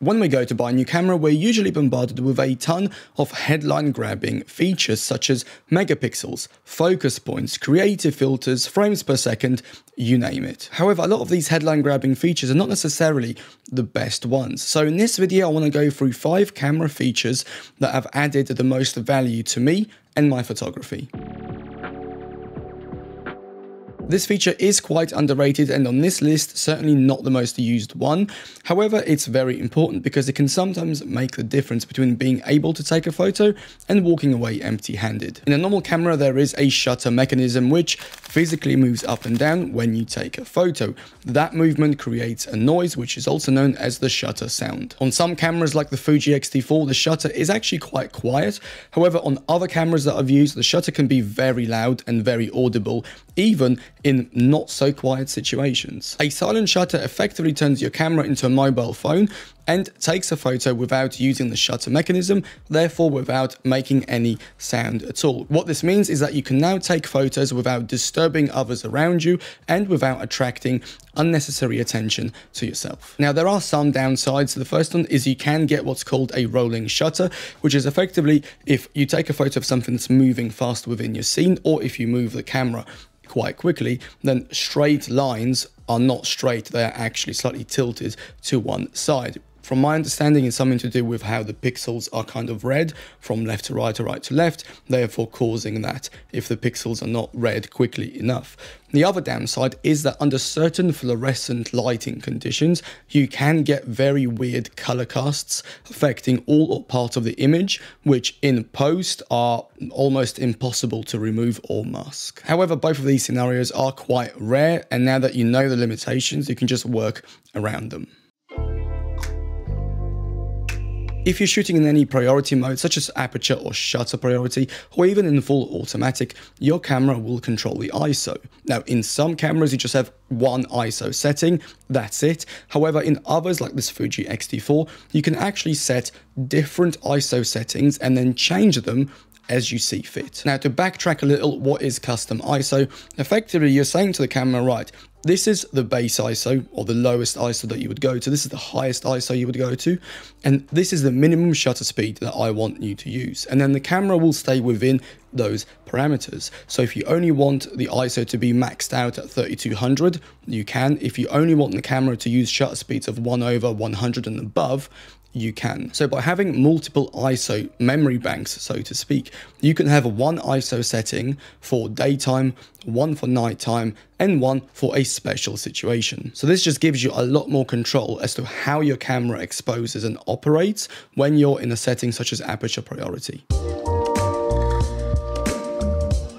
When we go to buy a new camera, we're usually bombarded with a ton of headline grabbing features such as megapixels, focus points, creative filters, frames per second, you name it. However, a lot of these headline grabbing features are not necessarily the best ones. So in this video, I want to go through five camera features that have added the most value to me and my photography. This feature is quite underrated and on this list certainly not the most used one. However, it's very important because it can sometimes make the difference between being able to take a photo and walking away empty-handed. In a normal camera there is a shutter mechanism which physically moves up and down when you take a photo. That movement creates a noise which is also known as the shutter sound. On some cameras like the Fuji X-T4 the shutter is actually quite quiet. However on other cameras that I've used the shutter can be very loud and very audible even in not so quiet situations. A silent shutter effectively turns your camera into a mobile phone and takes a photo without using the shutter mechanism, therefore without making any sound at all. What this means is that you can now take photos without disturbing others around you and without attracting unnecessary attention to yourself. Now there are some downsides. The first one is you can get what's called a rolling shutter, which is effectively if you take a photo of something that's moving fast within your scene or if you move the camera quite quickly, then straight lines are not straight, they are actually slightly tilted to one side. From my understanding, it's something to do with how the pixels are kind of read from left to right or right to left, therefore causing that if the pixels are not read quickly enough. The other downside is that under certain fluorescent lighting conditions, you can get very weird color casts affecting all or part of the image, which in post are almost impossible to remove or mask. However, both of these scenarios are quite rare, and now that you know the limitations, you can just work around them. If you're shooting in any priority mode, such as aperture or shutter priority, or even in full automatic, your camera will control the ISO. Now, in some cameras, you just have one ISO setting, that's it. However, in others, like this Fuji X-T4, you can actually set different ISO settings and then change them as you see fit. Now to backtrack a little, what is custom ISO? Effectively, you're saying to the camera, right, this is the base ISO or the lowest ISO that you would go to. This is the highest ISO you would go to. And this is the minimum shutter speed that I want you to use. And then the camera will stay within those parameters. So if you only want the ISO to be maxed out at 3200, you can. If you only want the camera to use shutter speeds of 1 over 100 and above, you can. So by having multiple ISO memory banks, so to speak, you can have one ISO setting for daytime, one for nighttime, and one for a special situation. So this just gives you a lot more control as to how your camera exposes and operates when you're in a setting such as aperture priority.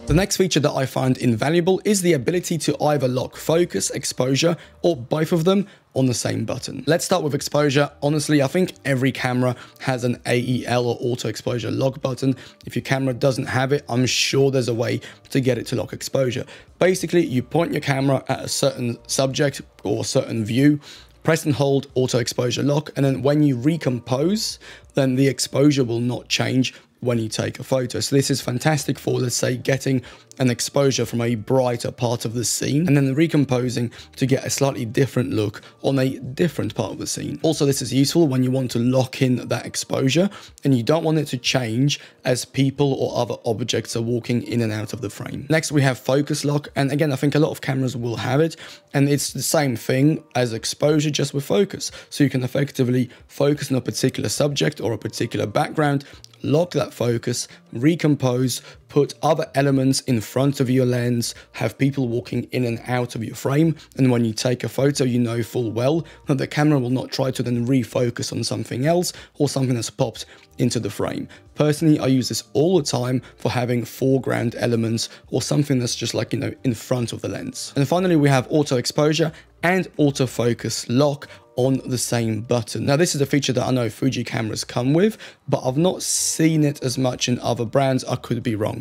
The next feature that I find invaluable is the ability to either lock focus, exposure, or both of them on the same button. Let's start with exposure. Honestly, I think every camera has an AEL or auto exposure lock button. If your camera doesn't have it, I'm sure there's a way to get it to lock exposure. Basically, you point your camera at a certain subject or certain view, press and hold auto exposure lock, and then when you recompose, then the exposure will not change when you take a photo. So this is fantastic for, let's say, getting an exposure from a brighter part of the scene and then recomposing to get a slightly different look on a different part of the scene. Also, this is useful when you want to lock in that exposure and you don't want it to change as people or other objects are walking in and out of the frame. Next, we have focus lock. And again, I think a lot of cameras will have it and it's the same thing as exposure just with focus. So you can effectively focus on a particular subject or a particular background lock that focus, recompose, put other elements in front of your lens, have people walking in and out of your frame, and when you take a photo, you know full well that the camera will not try to then refocus on something else or something that's popped into the frame. Personally, I use this all the time for having foreground elements or something that's just like, you know, in front of the lens. And finally, we have auto exposure and autofocus lock on the same button. Now this is a feature that I know Fuji cameras come with, but I've not seen it as much in other brands. I could be wrong.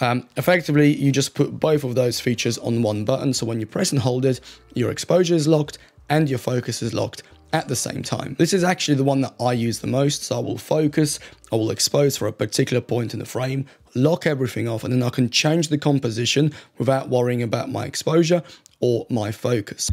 Um, effectively, you just put both of those features on one button. So when you press and hold it, your exposure is locked and your focus is locked at the same time. This is actually the one that I use the most. So I will focus, I will expose for a particular point in the frame, lock everything off, and then I can change the composition without worrying about my exposure or my focus.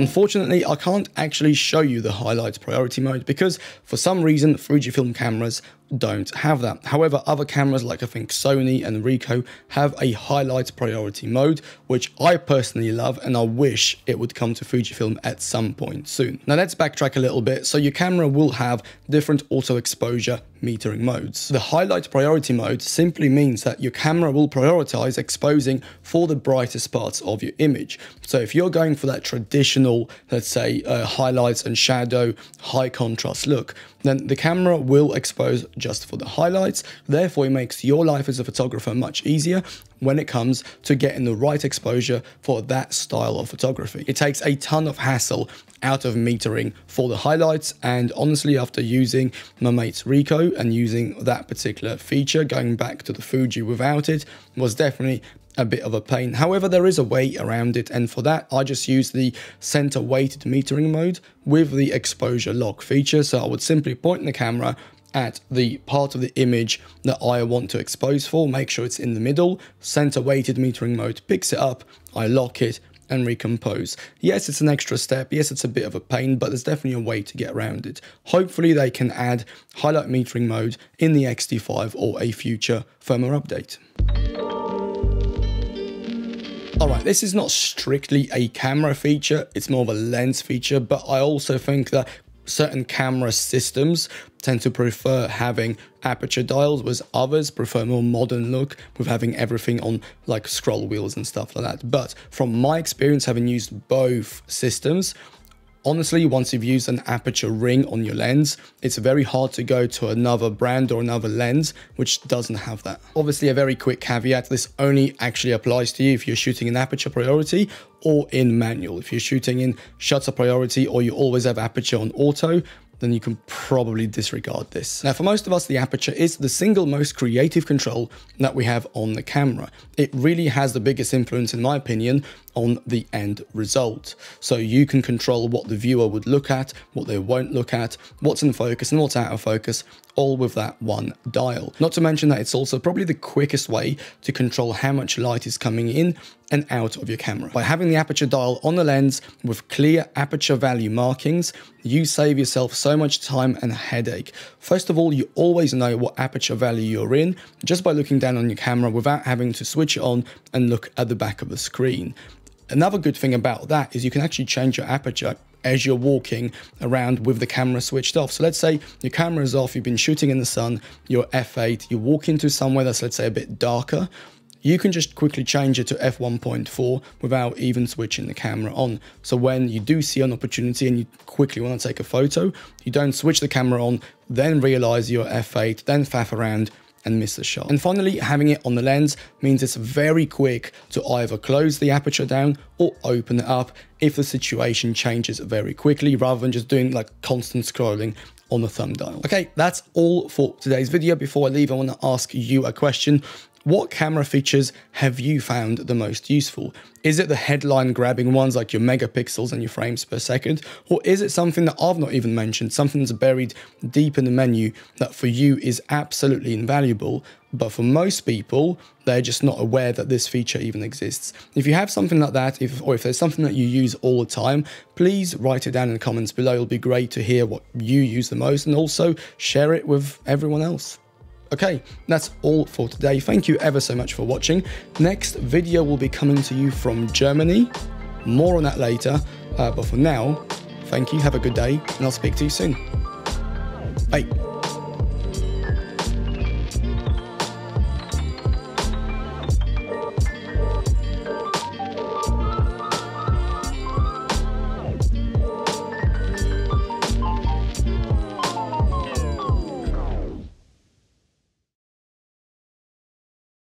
Unfortunately, I can't actually show you the highlights priority mode because for some reason Fujifilm cameras don't have that. However, other cameras like I think Sony and Ricoh have a highlight priority mode, which I personally love and I wish it would come to Fujifilm at some point soon. Now let's backtrack a little bit. So your camera will have different auto exposure metering modes. The highlight priority mode simply means that your camera will prioritize exposing for the brightest parts of your image. So if you're going for that traditional, let's say uh, highlights and shadow, high contrast look, then the camera will expose just for the highlights. Therefore, it makes your life as a photographer much easier when it comes to getting the right exposure for that style of photography. It takes a ton of hassle out of metering for the highlights and honestly after using my mate's Ricoh and using that particular feature going back to the Fuji without it was definitely a bit of a pain. However, there is a way around it, and for that, I just use the center weighted metering mode with the exposure lock feature. So I would simply point the camera at the part of the image that I want to expose for, make sure it's in the middle, center weighted metering mode picks it up, I lock it, and recompose. Yes, it's an extra step. Yes, it's a bit of a pain, but there's definitely a way to get around it. Hopefully they can add highlight metering mode in the X-T5 or a future firmware update. Alright, this is not strictly a camera feature, it's more of a lens feature, but I also think that certain camera systems tend to prefer having aperture dials, whereas others prefer more modern look with having everything on like scroll wheels and stuff like that. But from my experience having used both systems, Honestly, once you've used an aperture ring on your lens, it's very hard to go to another brand or another lens which doesn't have that. Obviously, a very quick caveat, this only actually applies to you if you're shooting in aperture priority or in manual. If you're shooting in shutter priority or you always have aperture on auto, then you can probably disregard this. Now, for most of us, the aperture is the single most creative control that we have on the camera. It really has the biggest influence, in my opinion, on the end result. So you can control what the viewer would look at, what they won't look at, what's in focus and what's out of focus, all with that one dial. Not to mention that it's also probably the quickest way to control how much light is coming in and out of your camera. By having the aperture dial on the lens with clear aperture value markings, you save yourself so much time and headache. First of all, you always know what aperture value you're in just by looking down on your camera without having to switch it on and look at the back of the screen. Another good thing about that is you can actually change your aperture as you're walking around with the camera switched off. So let's say your camera is off, you've been shooting in the sun, you're f8, you walk into somewhere that's let's say a bit darker, you can just quickly change it to f1.4 without even switching the camera on. So when you do see an opportunity and you quickly want to take a photo, you don't switch the camera on, then realize you're f8, then faff around, and miss the shot. And finally, having it on the lens means it's very quick to either close the aperture down or open it up if the situation changes very quickly rather than just doing like constant scrolling on the thumb dial. Okay, that's all for today's video. Before I leave, I want to ask you a question. What camera features have you found the most useful? Is it the headline grabbing ones like your megapixels and your frames per second? Or is it something that I've not even mentioned, something that's buried deep in the menu that for you is absolutely invaluable, but for most people, they're just not aware that this feature even exists. If you have something like that, if, or if there's something that you use all the time, please write it down in the comments below. It'll be great to hear what you use the most and also share it with everyone else. Okay, that's all for today. Thank you ever so much for watching. Next video will be coming to you from Germany. More on that later. Uh, but for now, thank you, have a good day, and I'll speak to you soon. Bye.